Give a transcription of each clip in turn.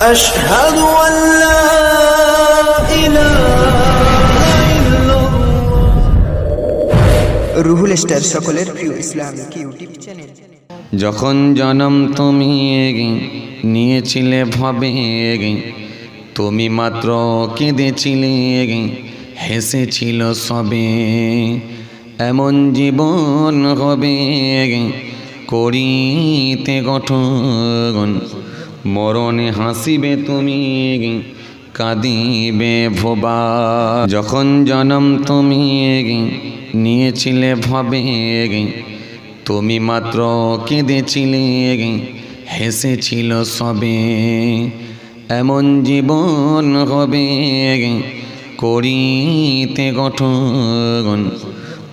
أشهد أن لا إله إلا الله Ruhul star সকলের প্রিয় Islamic YouTube channel যখন জনম তুমি নিয়েছিলে ভবে তুমি মাত্র কেঁদেছিলে হেসেছিল সবে এমন জীবন হবে করিতে গঠন মরণে হাসিবে তুমি, কাঁদিবে ভোবা। যখন জনম তুমি, নিয়েছিলে ভবে, তুমি মাত্র কেঁদেছিলে, হেসেছিল সবে। এমন জীবন হবে, করিতে গঠন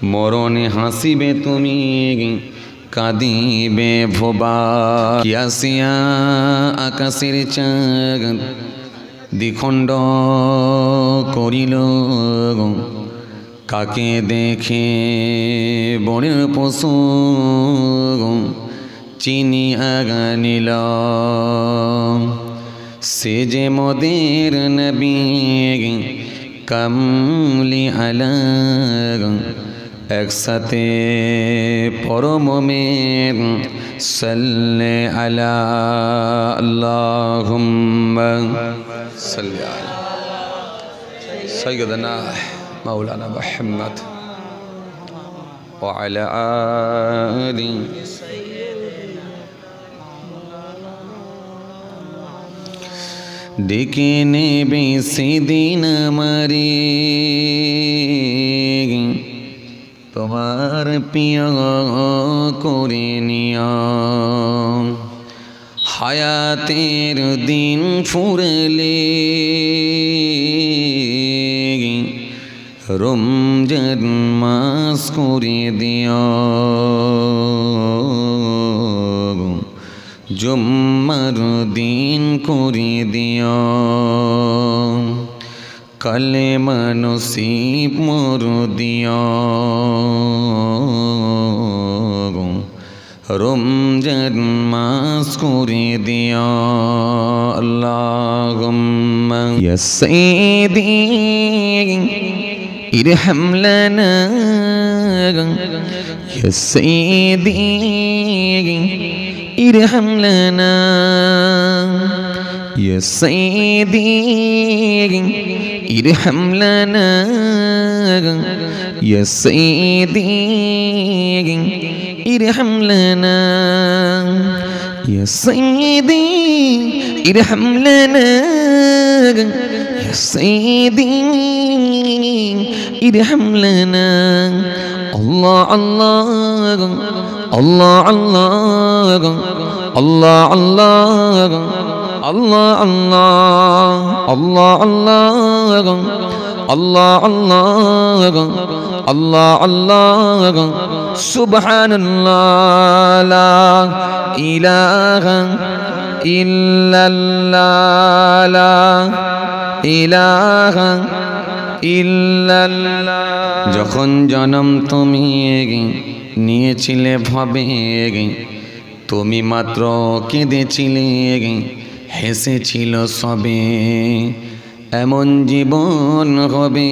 মরণে হাসিবে তুমি কাঁদিবে ভোবা। কি আসিয়া আকাশের চাঁদ দ্বিখণ্ড করিল কাকে দেখে বনের পশু চিনি আগানিল। সে যে মদের নবী কামলি আলা একসাথে পরমের সাল্লে আলা আল্লাহুম্মা সাল্লি আলা سيدنا مولانا محمد وعلى آله ডেকে নেবে সেদিন আমারে তোমার প্রিয় করে হায়াতের দিন ফুরলে রমজান মাস করে দিও। জুম্মার দিন করে দিও। কালেমা নসিব মোর দিয়া রমজান মাস করে দিয়া আল্লাহুম্মা ইয়া সাইদি ইরহাম লানা ইয়া সাইদি ইরহাম লানা يا سيدي ارحم لنا يا سيدي ارحم لنا يا سيدي ارحم لنا يا سيدي ارحم لنا الله الله. الله الله. الله الله. আল্লাহ আল্লাহ আল্লাহ আল্লাহ আল্লাহ আল্লাহ আল্লাহ সুবহানাল্লাহ, ইলাহা ইল্লাল্লাহ ইলাহা ইল্লাল্লাহ। যখন জনম তুমি নিয়েছিলে ভাবে, তুমি মাত্র কেঁদেছিলে। হেসেছিল সবে। এমন জীবন হবে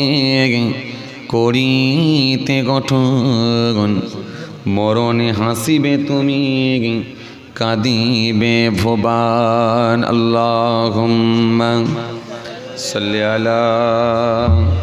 করিতে গঠন মরণে হাসিবে তুমি কাঁদিবে ভোবান আল্লাহ সাল্লাহ